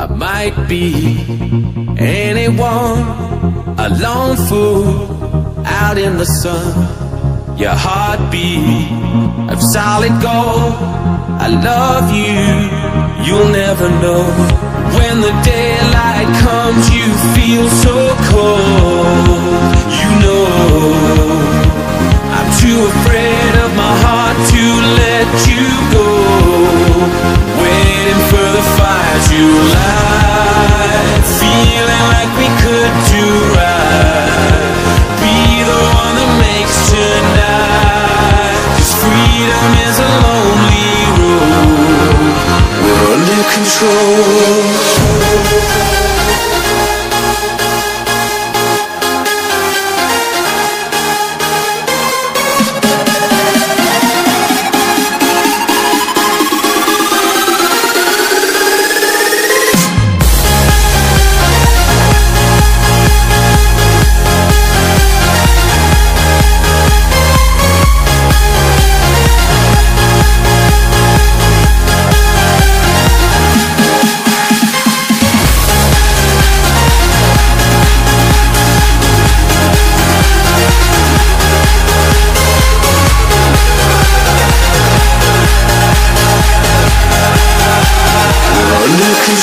I might be anyone, a lone fool out in the sun. Your heartbeat of solid gold. I love you, you'll never know. When the daylight comes, you feel so control.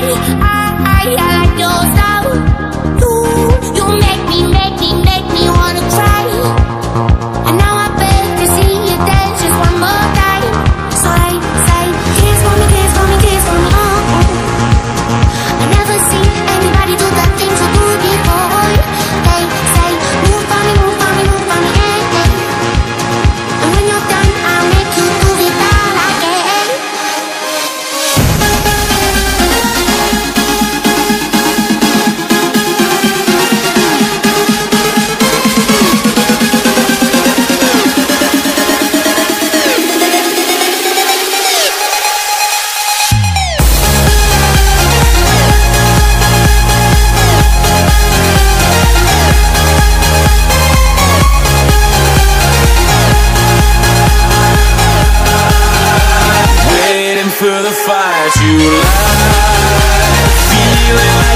I, I, I like your know. You, you make me, make for the fight you lie, feeling.